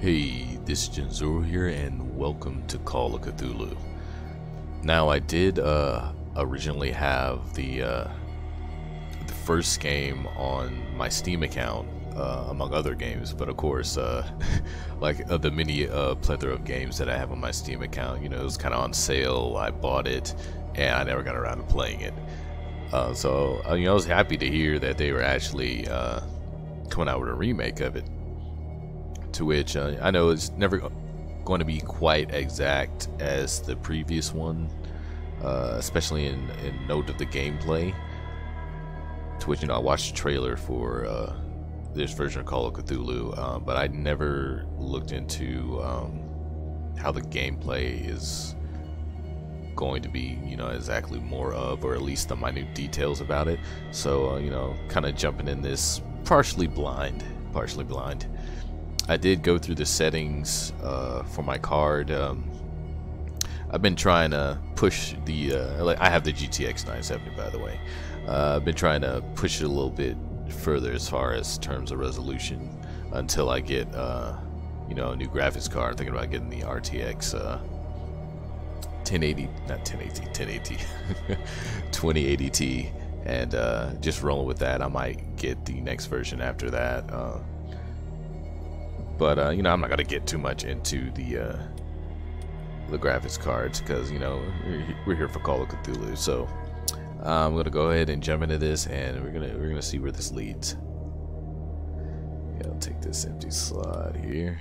Hey, this is Jinzuro here, and welcome to Call of Cthulhu. Now, I did uh, originally have the uh, the first game on my Steam account, uh, among other games, but of course, uh, like the many uh, plethora of games that I have on my Steam account, you know, it was kind of on sale. I bought it, and I never got around to playing it. Uh, so, you know, I was happy to hear that they were actually coming out with a remake of it. To which uh, I know it's never going to be quite exact as the previous one, uh, especially in, in note of the gameplay. To which, you know, I watched the trailer for uh, this version of Call of Cthulhu, uh, but I never looked into um, how the gameplay is going to be, you know, exactly more of, or at least the minute details about it. So, uh, you know, kind of jumping in this partially blind, partially blind. I did go through the settings uh, for my card. Um, I've been trying to push the. Uh, I have the GTX 970, by the way. Uh, I've been trying to push it a little bit further as far as terms of resolution until I get, uh, you know, a new graphics card. I'm thinking about getting the RTX 1080, not 1080, 1080, 2080 T, and uh, just rolling with that. I might get the next version after that. But uh, you know, I'm not gonna get too much into the uh, the graphics cards because you know we're here for Call of Cthulhu. So I'm gonna go ahead and jump into this, and we're gonna we're gonna see where this leads. Yeah, I'll take this empty slot here.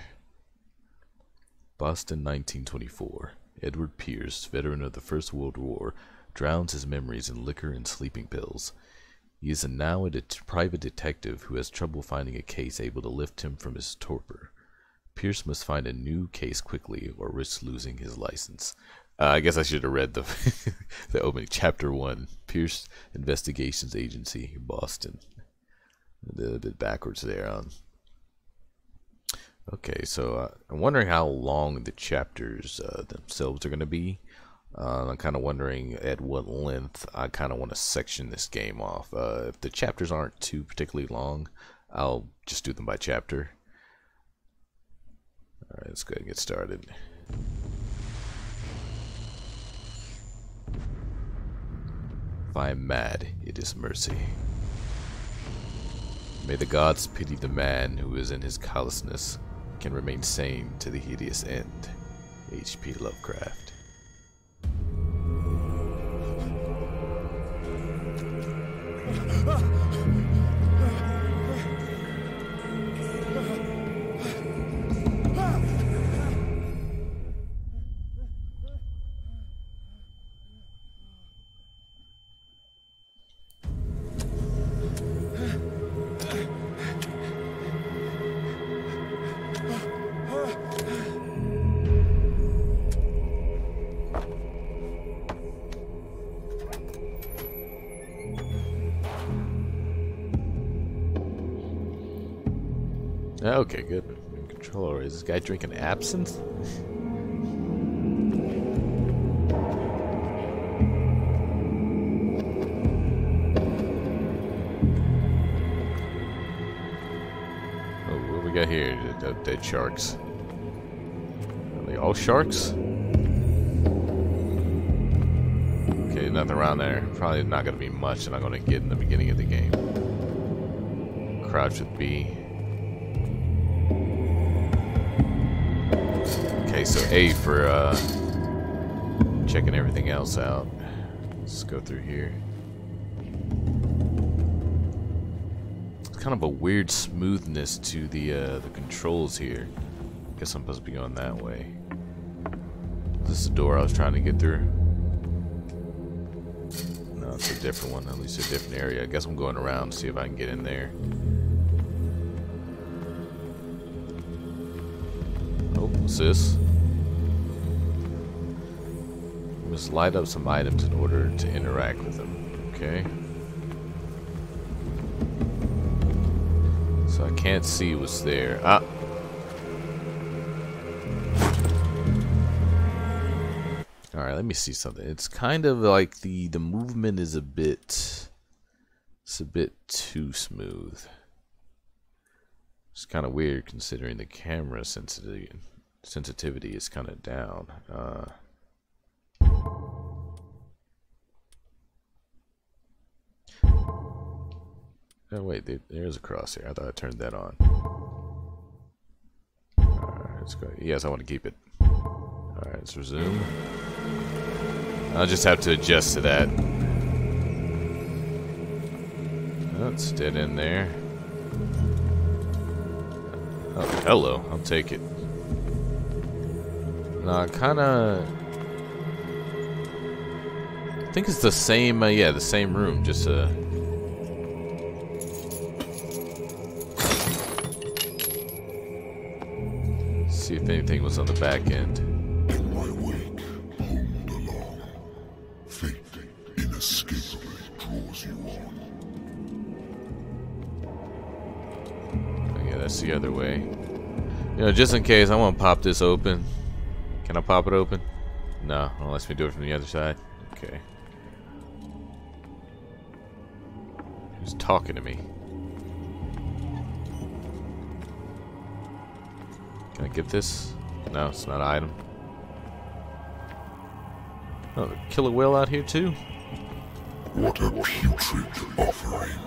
Boston, 1924. Edward Pierce, veteran of the First World War, drowns his memories in liquor and sleeping pills. He is now a det private detective who has trouble finding a case able to lift him from his torpor. Pierce must find a new case quickly or risk losing his license. Uh, I guess I should have read the the opening chapter one. Pierce Investigations Agency, Boston. A little bit backwards there. Um, okay, so uh, I'm wondering how long the chapters uh, themselves are going to be. Uh, I'm kind of wondering at what length I kind of want to section this game off. Uh, if the chapters aren't too particularly long, I'll just do them by chapter. Alright, let's go ahead and get started. If I am mad, it is mercy. May the gods pity the man who is in his callousness can remain sane to the hideous end. H.P. Lovecraft. Uh, Okay, good. Controller. Is this guy drinking absinthe? Oh, what we got here? Dead, sharks. Are they all sharks? Okay, nothing around there. Probably not going to be much and I'm going to get in the beginning of the game. Crouch with B. A for uh, checking everything else out. Let's go through here. It's kind of a weird smoothness to the uh, the controls here. Guess I'm supposed to be going that way. This is the door I was trying to get through. No, it's a different one. At least a different area. I guess I'm going around to see if I can get in there. Oh, what's this? Must light up some items in order to interact with them. Okay. So I can't see what's there. Ah! Alright, let me see something. It's kind of like the, the movement is a bit... It's a bit too smooth. It's kind of weird considering the camera sensitivity sensitivity is kind of down. Uh, oh wait, there's a cross here. I thought I turned that on. Alright, let's go. Yes, I want to keep it. Alright, let's resume. I'll just have to adjust to that. Oh, it's dead in there. Oh, hello. I'll take it. Now, I kind of... I think it's the same, uh, yeah, the same room, just, uh... See if anything was on the back end. Yeah, that's the other way. You know, just in case, I want to pop this open. Can I pop it open? No, unless we do it from the other side. Okay. Who's talking to me? Can I get this? No, it's not an item. Oh, killer whale out here too? What a putrid offering.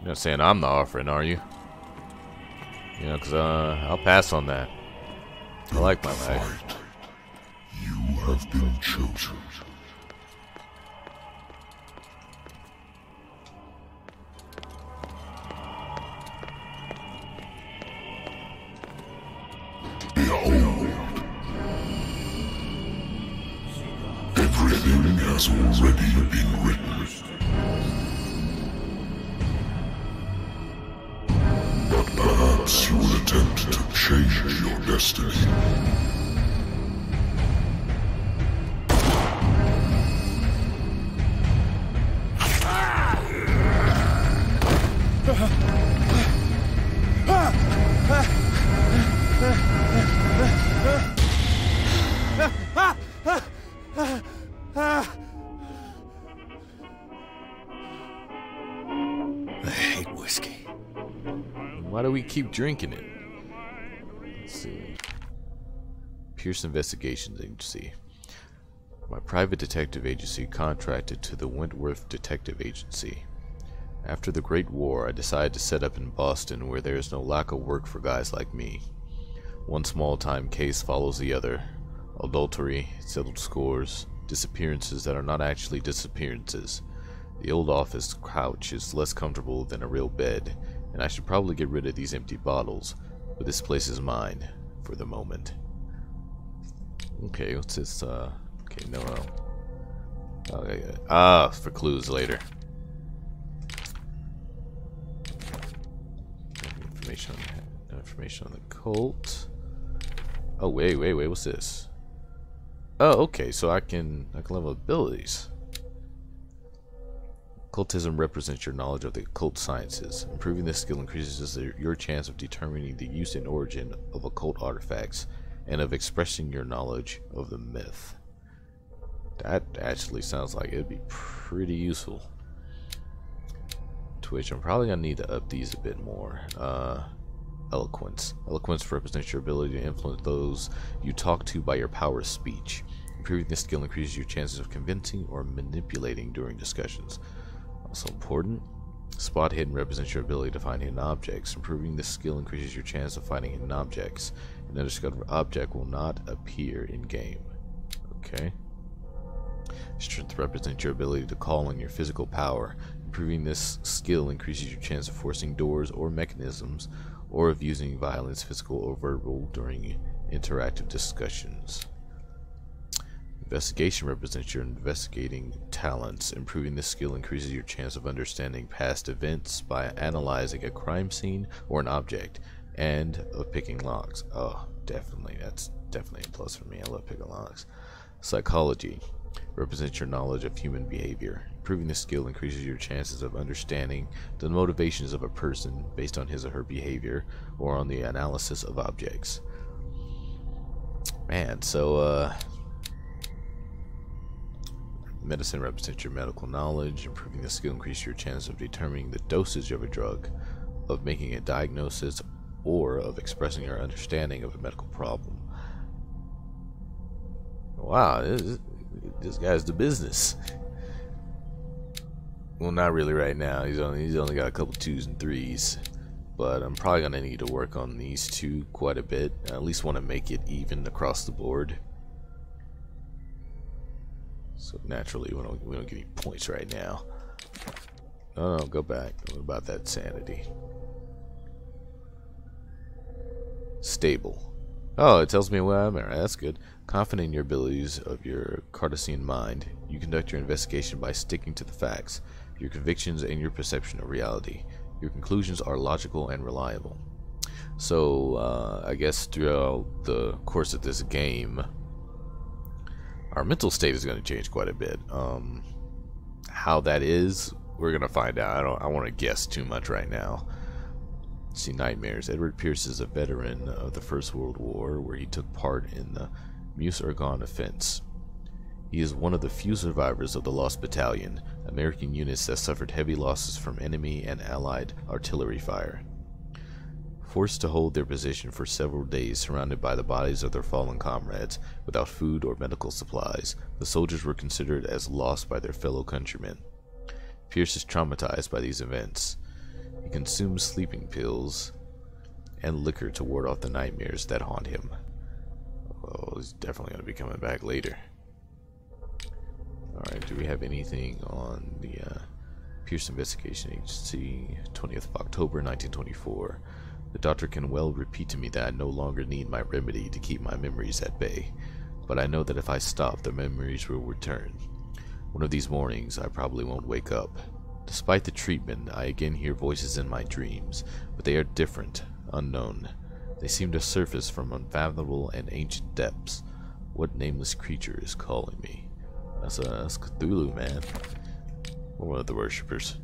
You're not saying I'm the offering, are you? You know, because uh, I'll pass on that. I like my life. You have been chosen. Has already been written. But perhaps you will attempt to change your destiny. Keep drinking it. Let's see. Pierce Investigations Agency. My private detective agency contracted to the Wentworth Detective Agency. After the Great War, I decided to set up in Boston where there is no lack of work for guys like me. One small-time case follows the other. Adultery, settled scores, disappearances that are not actually disappearances. The old office couch is less comfortable than a real bed, and I should probably get rid of these empty bottles, but this place is mine, for the moment. Okay, what's this, uh, okay, no, no. Okay, ah, for clues later. Information on, no information on the cult. Oh, wait, wait, wait, what's this? Oh, okay, so I can, I can level abilities. Occultism represents your knowledge of the occult sciences. Improving this skill increases your chance of determining the use and origin of occult artifacts and of expressing your knowledge of the myth. That actually sounds like it'd be pretty useful. Twitch, I'm probably gonna need to up these a bit more. Uh, eloquence. Eloquence represents your ability to influence those you talk to by your power of speech. Improving this skill increases your chances of convincing or manipulating during discussions. Also important, spot hidden represents your ability to find hidden objects. Improving this skill increases your chance of finding hidden objects. An undiscovered object will not appear in game. Okay. Strength represents your ability to call on your physical power. Improving this skill increases your chance of forcing doors or mechanisms, or of using violence, physical or verbal, during interactive discussions. Investigation represents your investigating talents. Improving this skill increases your chance of understanding past events by analyzing a crime scene or an object, and of picking locks. Oh, definitely. That's definitely a plus for me. I love picking locks. Psychology represents your knowledge of human behavior. Improving this skill increases your chances of understanding the motivations of a person based on his or her behavior or on the analysis of objects. Man, so uh Medicine represents your medical knowledge. Improving the skill increases your chance of determining the dosage of a drug. of making a diagnosis or of expressing your understanding of a medical problem. Wow, this, this guy's the business. Well, not really right now. He's only he's only got a couple twos and threes, but I'm probably gonna need to work on these two quite a bit. I at least want to make it even across the board. So naturally, we don't we don't get any points right now. No, no, go back. What about that sanity? Stable. Oh, it tells me where I'm at. That's good. Confident in your abilities of your Cartesian mind, you conduct your investigation by sticking to the facts, your convictions, and your perception of reality. Your conclusions are logical and reliable. So, uh, I guess throughout the course of this game, our mental state is going to change quite a bit. Um, how that is, we're going to find out. I don't. I want to guess too much right now see nightmares. Edward Pierce is a veteran of the First World War, where he took part in the Meuse-Argonne offense. He is one of the few survivors of the Lost Battalion, American units that suffered heavy losses from enemy and Allied artillery fire. Forced to hold their position for several days surrounded by the bodies of their fallen comrades, without food or medical supplies, the soldiers were considered as lost by their fellow countrymen. Pierce is traumatized by these events. He consumes sleeping pills and liquor to ward off the nightmares that haunt him. Oh, he's definitely going to be coming back later. Alright, do we have anything on the uh, Pierce Investigation Agency, 20th of October 1924? The doctor can well repeat to me that I no longer need my remedy to keep my memories at bay, but I know that if I stop, the memories will return. One of these mornings, I probably won't wake up. Despite the treatment, I again hear voices in my dreams, but they are different, unknown. They seem to surface from unfathomable and ancient depths. What nameless creature is calling me? That's, uh, that's Cthulhu, man. one of the worshippers.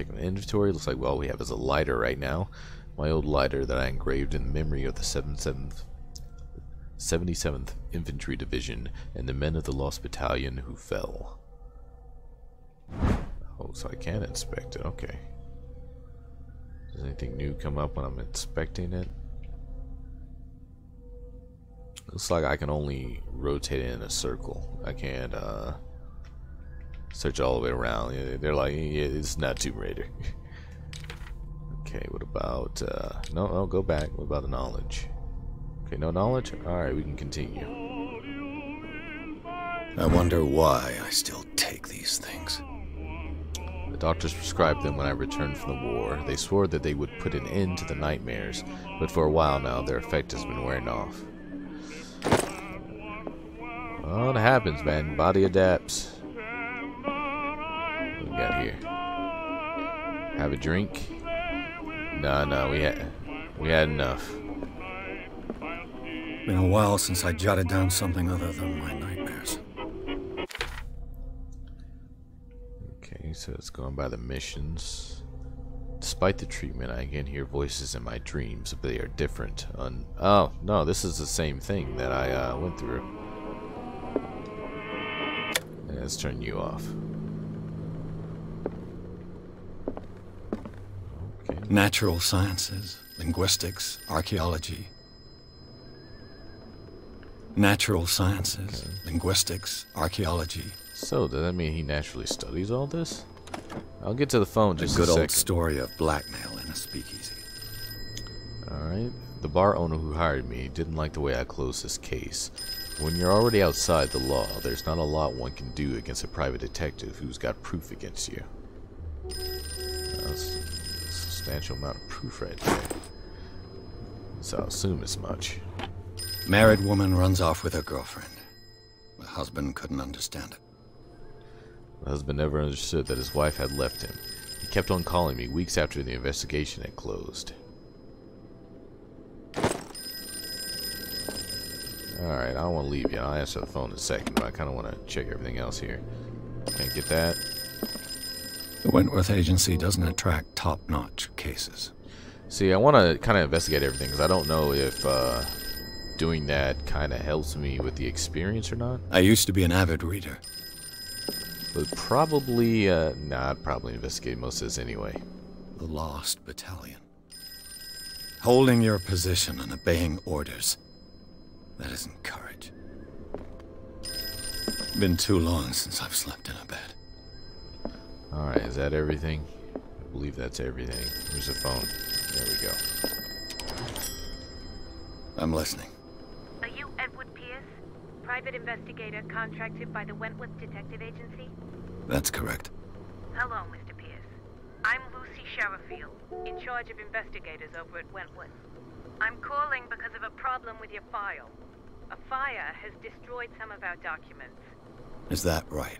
Checking the inventory. Looks like all we have is a lighter right now. My old lighter that I engraved in memory of the 77th 77th Infantry Division and the men of the Lost Battalion who fell. Oh, so I can inspect it. Okay. Does anything new come up when I'm inspecting it? Looks like I can only rotate it in a circle. I can't uh, search all the way around. They're like, yeah, it's not Tomb Raider. okay, what about... Uh, no, no, go back. What about the knowledge? Okay, no knowledge? Alright, we can continue. I wonder why I still take these things. The doctors prescribed them when I returned from the war. They swore that they would put an end to the nightmares, but for a while now their effect has been wearing off. Well, it happens, man. Body adapts. Got here? Have a drink? No, no, we had we had enough. Been a while since I jotted down something other than my nightmares. Okay, so it's going by the missions. Despite the treatment, I again hear voices in my dreams, but they are different. Un oh, no, this is the same thing that I uh, went through. Let's turn you off. Okay. Natural sciences, linguistics, archaeology. Natural sciences, okay. linguistics, archaeology. So, does that mean he naturally studies all this? I'll get to the phone just a good a old story of blackmail in a speakeasy. Alright. The bar owner who hired me didn't like the way I closed this case. When you're already outside the law, there's not a lot one can do against a private detective who's got proof against you. Substantial amount of proof right there. So I'll assume as much. Married woman runs off with her girlfriend. The husband couldn't understand it. The husband never understood that his wife had left him. He kept on calling me weeks after the investigation had closed. Alright, I don't want to leave yet. I'll answer the phone in a second, but I kind of want to check everything else here. Can't get that. The Wentworth Agency doesn't attract top-notch cases. See, I want to kind of investigate everything, because I don't know if uh, doing that kind of helps me with the experience or not. I used to be an avid reader. But probably, uh, nah, I'd probably investigate most of this anyway. The Lost Battalion. Holding your position and obeying orders. That isn't courage. Been too long since I've slept in a bed. Alright, is that everything? I believe that's everything. There's a phone. There we go. I'm listening. Are you Edward Pierce, private investigator contracted by the Wentworth Detective Agency? That's correct. Hello, Mr. Pierce. I'm Lucy Sherifield, in charge of investigators over at Wentworth. I'm calling because of a problem with your file. A fire has destroyed some of our documents. Is that right?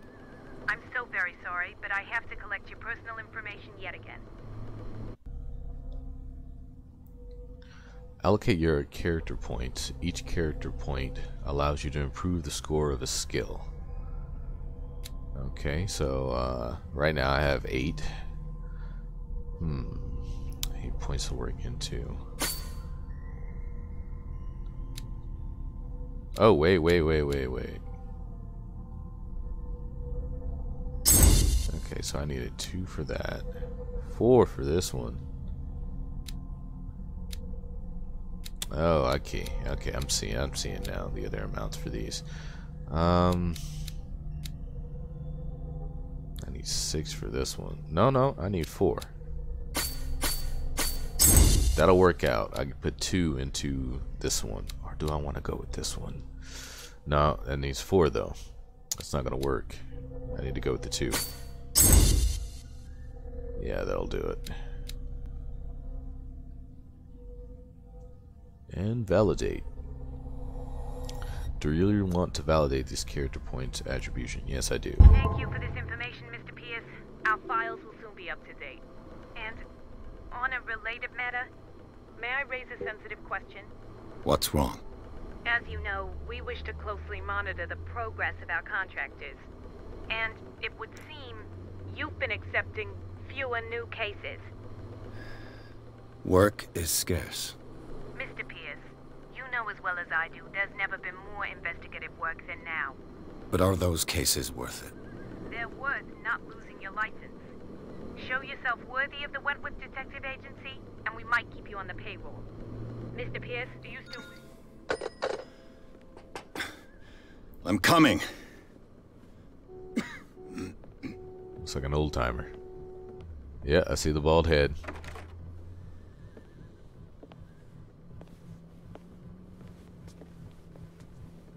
I'm so very sorry, but I have to collect your personal information yet again. Allocate your character points. Each character point allows you to improve the score of a skill. Okay, so uh, right now I have eight. Hmm, eight points to work into. Oh wait, wait, wait, wait, wait. Okay, so I needed two for that, four for this one. Oh, okay, okay. I'm seeing. I'm seeing now the other amounts for these. Um, I need six for this one. No, no, I need four. That'll work out. I can put two into this one, or do I want to go with this one? No, that needs four though. That's not gonna work. I need to go with the two. Yeah, that'll do it. And validate. Do you really want to validate this character point attribution? Yes, I do. Thank you for this information, Mr. Pierce. Our files will soon be up to date. And on a related matter, may I raise a sensitive question? What's wrong? As you know, we wish to closely monitor the progress of our contractors. And it would seem you've been accepting fewer new cases. Work is scarce. Mr. Pierce, you know as well as I do, there's never been more investigative work than now. But are those cases worth it? They're worth not losing your license. Show yourself worthy of the Wentworth Detective Agency, and we might keep you on the payroll. Mr. Pierce, do you still... I'm coming. Looks like an old timer. Yeah, I see the bald head.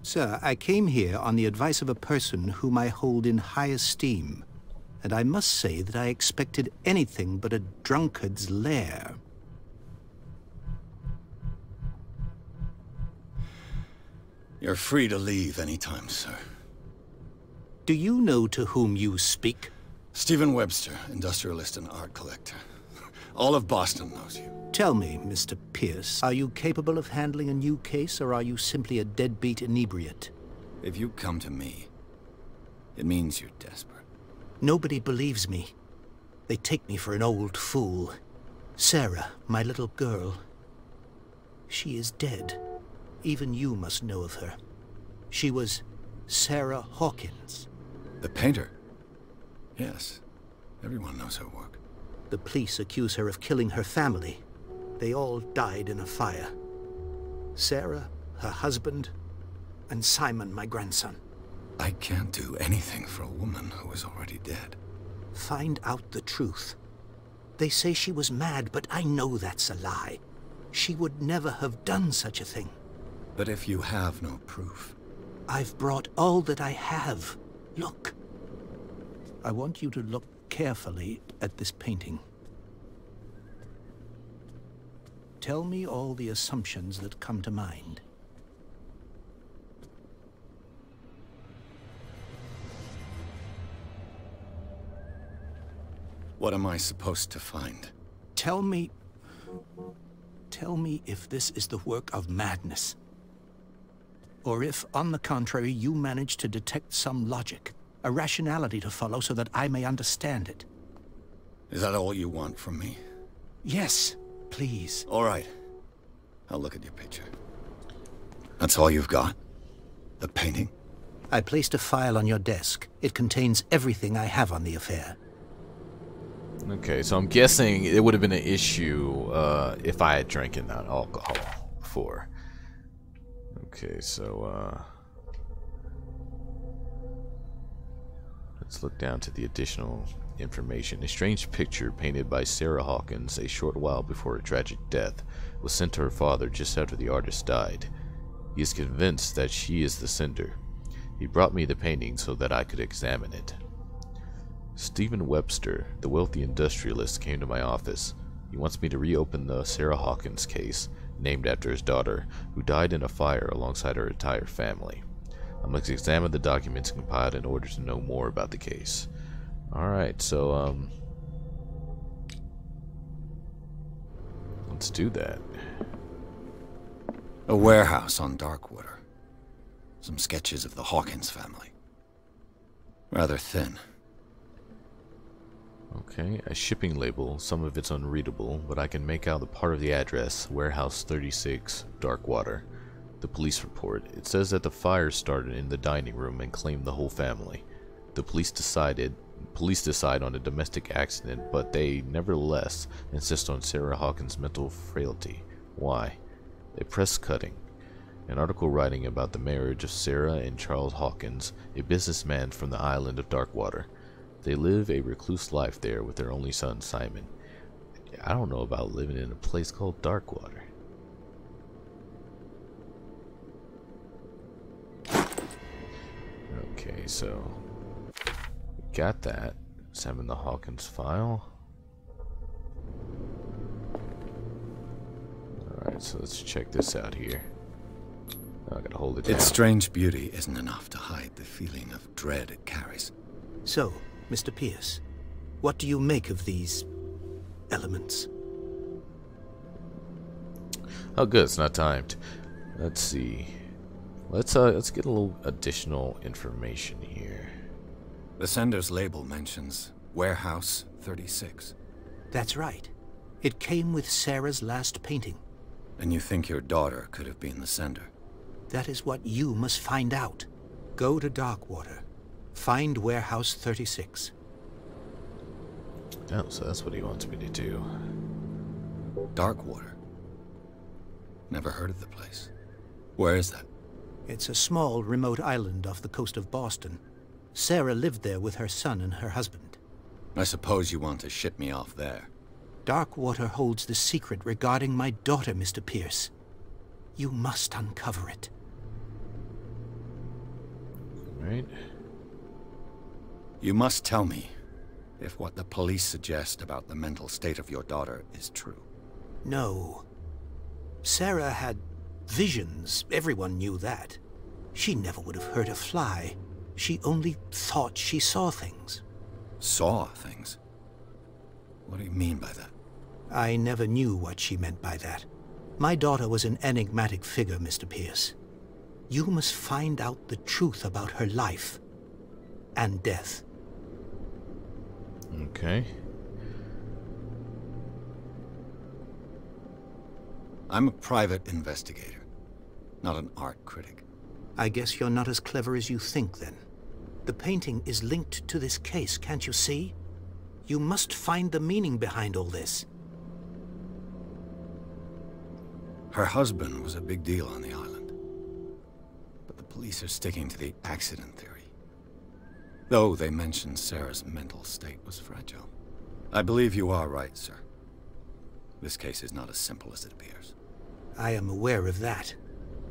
Sir, I came here on the advice of a person whom I hold in high esteem, and I must say that I expected anything but a drunkard's lair. You're free to leave anytime, sir. Do you know to whom you speak? Stephen Webster, industrialist and art collector. All of Boston knows you. Tell me, Mr. Pierce, are you capable of handling a new case, or are you simply a deadbeat inebriate? If you come to me, it means you're desperate. Nobody believes me. They take me for an old fool. Sarah, my little girl. She is dead. Even you must know of her. She was Sarah Hawkins. The painter? Yes. Everyone knows her work. The police accuse her of killing her family. They all died in a fire. Sarah, her husband, and Simon, my grandson. I can't do anything for a woman who is already dead. Find out the truth. They say she was mad, but I know that's a lie. She would never have done such a thing. But if you have no proof... I've brought all that I have. Look. I want you to look carefully at this painting. Tell me all the assumptions that come to mind. What am I supposed to find? Tell me... Tell me if this is the work of madness. Or if, on the contrary, you manage to detect some logic, a rationality to follow so that I may understand it. Is that all you want from me? Yes, please. All right. I'll look at your picture. That's all you've got? The painting? I placed a file on your desk. It contains everything I have on the affair. Okay, so I'm guessing it would have been an issue uh, if I had drinking that alcohol before. Okay, so uh, let's look down to the additional information. A strange picture painted by Sarah Hawkins a short while before her tragic death was sent to her father just after the artist died. He is convinced that she is the sender. He brought me the painting so that I could examine it. Stephen Webster, the wealthy industrialist, came to my office. He wants me to reopen the Sarah Hawkins case, named after his daughter, who died in a fire alongside her entire family. I must examine the documents compiled in order to know more about the case. Alright, so, um... Let's do that. A warehouse on Darkwater. Some sketches of the Hawkins family. Rather thin. Okay, a shipping label. Some of it's unreadable, but I can make out the part of the address, Warehouse 36, Darkwater. The police report. It says that the fire started in the dining room and claimed the whole family. The police decided police decide on a domestic accident, but they nevertheless insist on Sarah Hawkins' mental frailty. Why? A press cutting. An article writing about the marriage of Sarah and Charles Hawkins, a businessman from the island of Darkwater. They live a recluse life there with their only son, Simon. I don't know about living in a place called Darkwater. Okay, so we got that. Examine the Hawkins file. Alright, so let's check this out here. I gotta hold it down. Its strange beauty isn't enough to hide the feeling of dread it carries. So, Mr. Pierce, what do you make of these elements? Oh, good. It's not timed. Let's see. Let's uh, let's get a little additional information here. The sender's label mentions Warehouse 36. That's right. It came with Sarah's last painting. And you think your daughter could have been the sender? That is what you must find out. Go to Darkwater. Find Warehouse 36. Oh, so that's what he wants me to do. Darkwater? Never heard of the place. Where is that? It's a small, remote island off the coast of Boston. Sarah lived there with her son and her husband. I suppose you want to ship me off there. Darkwater holds the secret regarding my daughter, Mr. Pierce. You must uncover it. Right? You must tell me if what the police suggest about the mental state of your daughter is true. No. Sarah had visions. Everyone knew that. She never would have hurt a fly. She only thought she saw things. Saw things? What do you mean by that? I never knew what she meant by that. My daughter was an enigmatic figure, Mr. Pierce. You must find out the truth about her life and death. Okay. I'm a private investigator, not an art critic. I guess you're not as clever as you think, then. The painting is linked to this case, can't you see? You must find the meaning behind all this. Her husband was a big deal on the island. But the police are sticking to the accident theory. Though they mentioned Sarah's mental state was fragile. I believe you are right, sir. This case is not as simple as it appears. I am aware of that.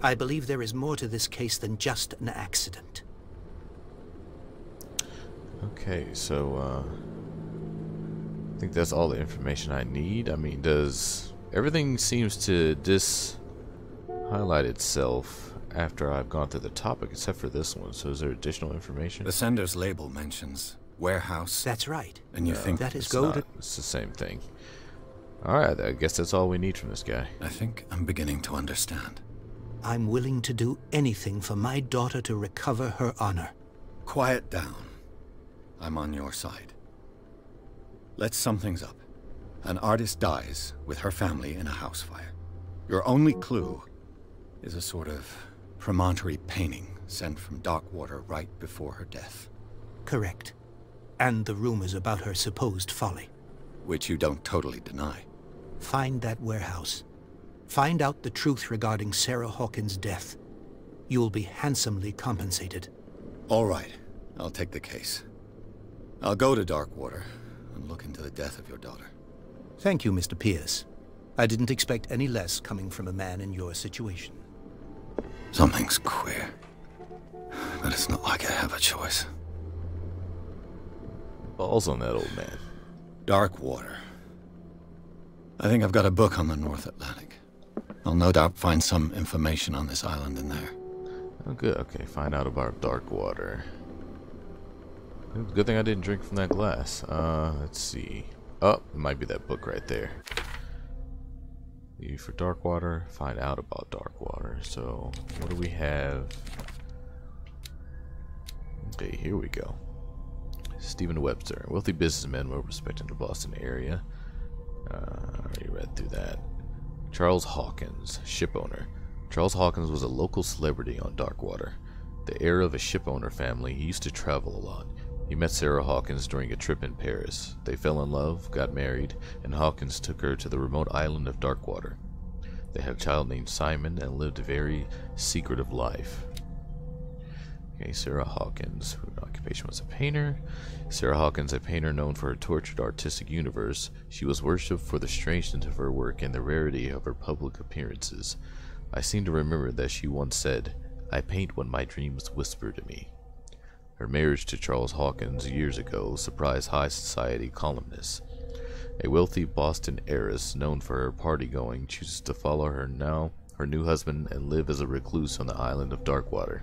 I believe there is more to this case than just an accident. Okay, so uh I think that's all the information I need. I mean, does everything seems to dis highlight itself after I've gone through the topic except for this one. So is there additional information? The sender's label mentions warehouse. That's right. And you think That is It's go not. to... It's the same thing. Alright, I guess that's all we need from this guy. I think I'm beginning to understand. I'm willing to do anything for my daughter to recover her honor. Quiet down. I'm on your side. Let's sum things up. An artist dies with her family in a house fire. Your only clue is a sort of promontory painting sent from Darkwater right before her death. Correct. And the rumors about her supposed folly. Which you don't totally deny. Find that warehouse. Find out the truth regarding Sarah Hawkins' death. You'll be handsomely compensated. All right. I'll take the case. I'll go to Darkwater and look into the death of your daughter. Thank you, Mr. Pierce. I didn't expect any less coming from a man in your situation. Something's queer. But it's not like I have a choice. Balls on that old man. Darkwater. I think I've got a book on the North Atlantic. I'll no doubt find some information on this island in there. Oh, good. Okay, find out about Darkwater. Good thing I didn't drink from that glass. Uh, let's see. Oh, it might be that book right there. E for Darkwater, find out about Darkwater. So, what do we have? Okay, here we go. Stephen Webster, wealthy businessman, well respected in the Boston area. Uh, I already read through that. Charles Hawkins, shipowner. Charles Hawkins was a local celebrity on Darkwater. The heir of a shipowner family, he used to travel a lot. He met Sarah Hawkins during a trip in Paris. They fell in love, got married, and Hawkins took her to the remote island of Darkwater. They had a child named Simon and lived a very secretive life. Okay, Sarah Hawkins, occupation was a painter. Sarah Hawkins, a painter known for her tortured artistic universe, she was worshipped for the strangeness of her work and the rarity of her public appearances. I seem to remember that she once said, I paint what my dreams whisper to me. Her marriage to Charles Hawkins years ago surprised high society columnists. A wealthy Boston heiress known for her party going chooses to follow her now her new husband and live as a recluse on the island of Darkwater.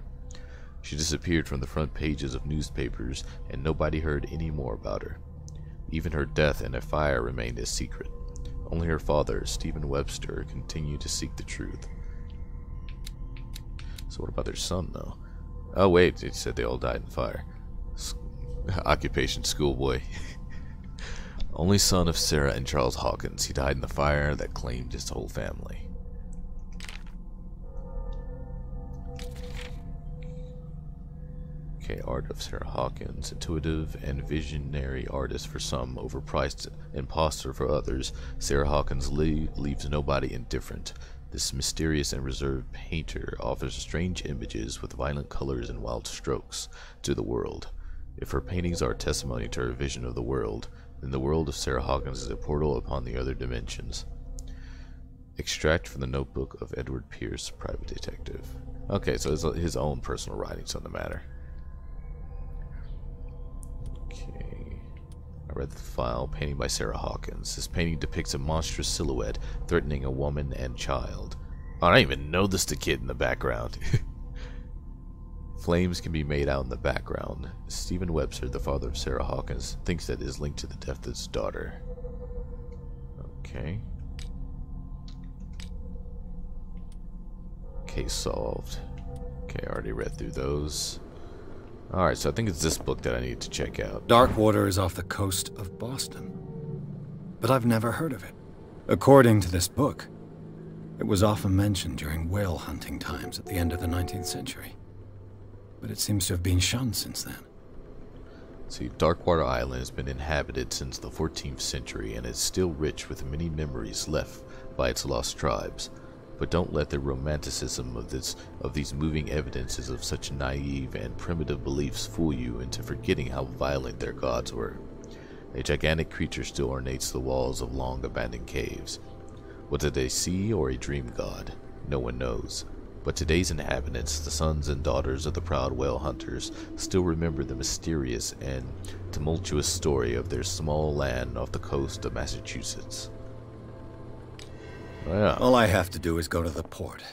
She disappeared from the front pages of newspapers and nobody heard any more about her. Even her death in a fire remained a secret. Only her father, Stephen Webster, continued to seek the truth. So what about their son though? Oh wait, it said they all died in fire. S occupation schoolboy. Only son of Sarah and Charles Hawkins. He died in the fire that claimed his whole family. Art of Sarah Hawkins. Intuitive and visionary artist for some, overpriced impostor for others. Sarah Hawkins leaves nobody indifferent. This mysterious and reserved painter offers strange images with violent colors and wild strokes to the world. If her paintings are testimony to her vision of the world, then the world of Sarah Hawkins is a portal upon the other dimensions. Extract from the notebook of Edward Pierce, private detective. Okay, so it's uh, his own personal writings on the matter. Okay. I read the file, painting by Sarah Hawkins. This painting depicts a monstrous silhouette threatening a woman and child. I don't even notice the kid in the background. Flames can be made out in the background. Stephen Webster, the father of Sarah Hawkins, thinks that is linked to the death of his daughter. Okay. Case solved. Okay, I already read through those. Alright, so I think it's this book that I need to check out. Darkwater is off the coast of Boston. But I've never heard of it. According to this book, it was often mentioned during whale hunting times at the end of the 19th century but it seems to have been shunned since then. See, Darkwater Island has been inhabited since the 14th century and is still rich with many memories left by its lost tribes. But don't let the romanticism of this of these moving evidences of such naive and primitive beliefs fool you into forgetting how violent their gods were. A gigantic creature still ornates the walls of long abandoned caves. Was it a sea or a dream god? No one knows. But today's inhabitants, the sons and daughters of the proud whale hunters, still remember the mysterious and tumultuous story of their small land off the coast of Massachusetts. Yeah. All I have to do is go to the port.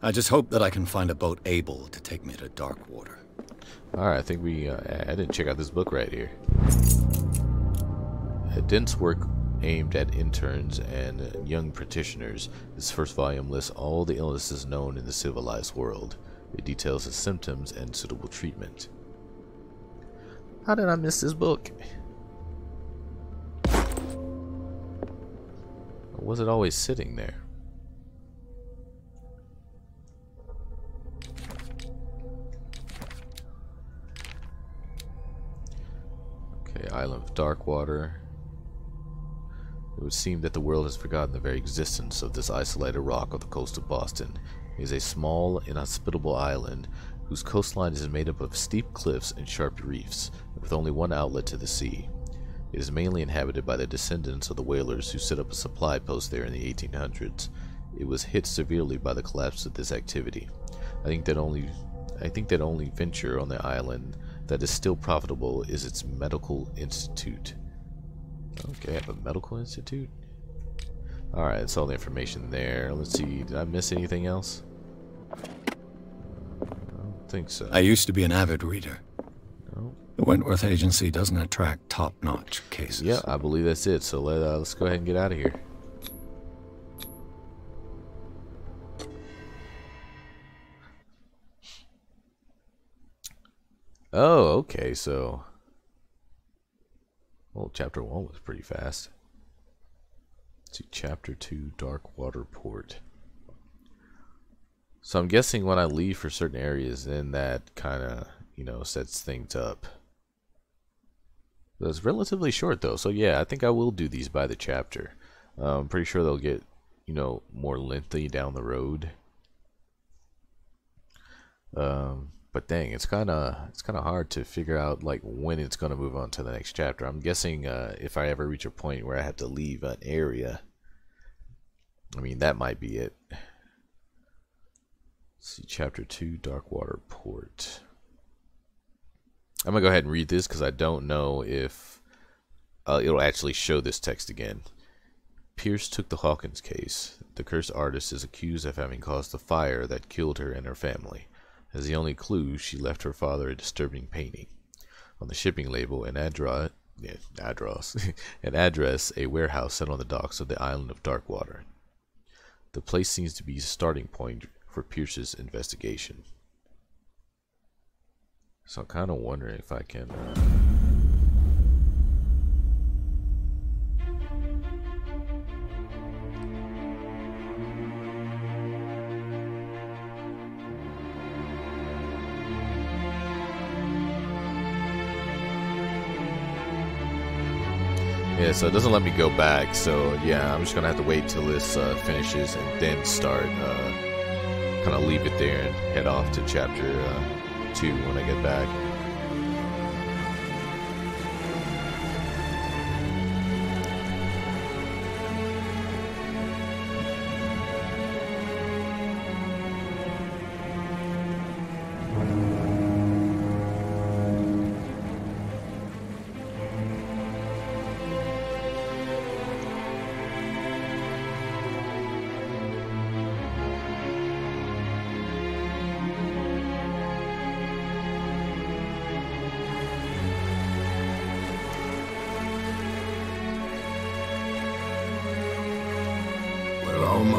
I just hope that I can find a boat able to take me to Darkwater. Alright, I think we, uh, I didn't check out this book right here. A dense work aimed at interns and young practitioners. This first volume lists all the illnesses known in the civilized world. It details the symptoms and suitable treatment. How did I miss this book? was it always sitting there? Okay, Island of Darkwater. It would seem that the world has forgotten the very existence of this isolated rock off the coast of Boston. It is a small, inhospitable island whose coastline is made up of steep cliffs and sharp reefs, with only one outlet to the sea. It is mainly inhabited by the descendants of the whalers who set up a supply post there in the 1800s. It was hit severely by the collapse of this activity. I think that only I think that only venture on the island that is still profitable is its medical institute. Okay, I have a medical institute. Alright, that's all the information there. Let's see, did I miss anything else? I don't think so. I used to be an avid reader. Wentworth Agency doesn't attract top-notch cases. Yeah, I believe that's it. So let, uh, let's go ahead and get out of here. Oh, okay, so... Well, chapter 1 was pretty fast. Let's see, chapter 2, Darkwater Port. So I'm guessing when I leave for certain areas, then that kind of, you know, sets things up. It's relatively short though, so yeah, I think I will do these by the chapter. Uh, I'm pretty sure they'll get, you know, more lengthy down the road. Um, but dang, it's kind of it's kind of hard to figure out like when it's gonna move on to the next chapter. I'm guessing uh, if I ever reach a point where I have to leave an area, I mean that might be it. Let's see, chapter two, Darkwater Port. I'm gonna go ahead and read this because I don't know if uh, it'll actually show this text again. Pierce took the Hawkins case. The cursed artist is accused of having caused the fire that killed her and her family. As the only clue, she left her father a disturbing painting. On the shipping label, an address, yeah, address, an address, a warehouse set on the docks of the island of Darkwater. The place seems to be a starting point for Pierce's investigation. So I'm kind of wondering if I can. Uh... Yeah, so it doesn't let me go back. So yeah, I'm just gonna have to wait till this uh, finishes and then start. Uh, kind of leave it there and head off to chapter uh, when I get back.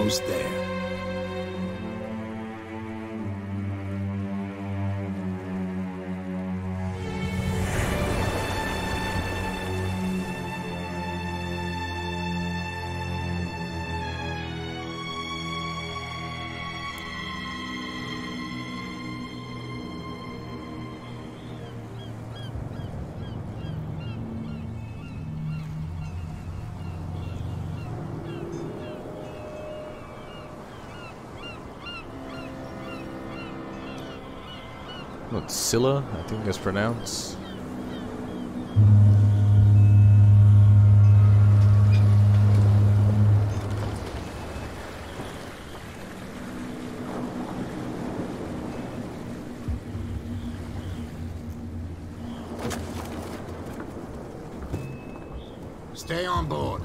We're almost Scylla, I think that's pronounced. Stay on board.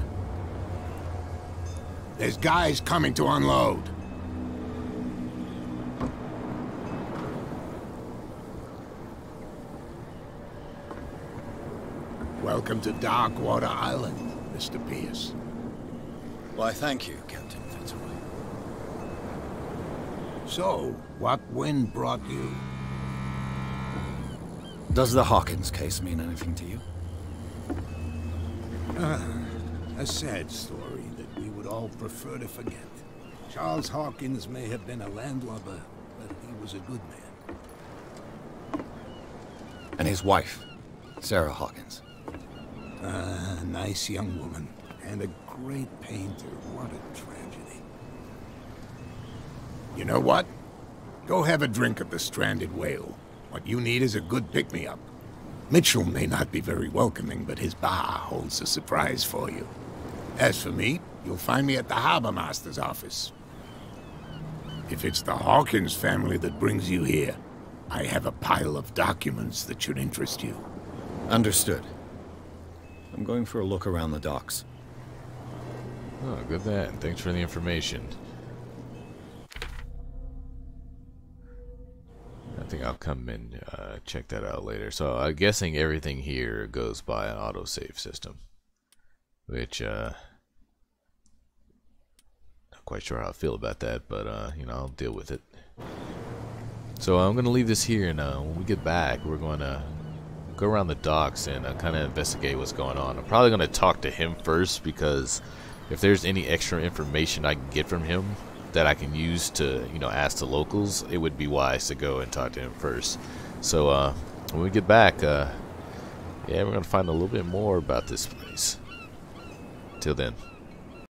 There's guys coming to unload. Welcome to Darkwater Island, Mr. Pierce. Why, thank you, Captain Fitzroy. So, what wind brought you? Does the Hawkins case mean anything to you? Ah, a sad story that we would all prefer to forget. Charles Hawkins may have been a landlubber, but he was a good man. And his wife, Sarah Hawkins. Ah, nice young woman. And a great painter. What a tragedy. You know what? Go have a drink at the Stranded Whale. What you need is a good pick-me-up. Mitchell may not be very welcoming, but his bar holds a surprise for you. As for me, you'll find me at the Harbor Master's office. If it's the Hawkins family that brings you here, I have a pile of documents that should interest you. Understood. I'm going for a look around the docks. Oh, good then. Thanks for the information. I think I'll come and uh, check that out later. So I'm guessing everything here goes by an autosave system, which uh, not quite sure how I feel about that, but uh, you know I'll deal with it. So I'm gonna leave this here, and uh, when we get back, we're gonna go around the docks and uh, kind of investigate what's going on. I'm probably gonna talk to him first because if there's any extra information I can get from him that I can use to, you know, ask the locals, it would be wise to go and talk to him first. So uh, when we get back, uh, yeah, we're gonna find a little bit more about this place. Till then.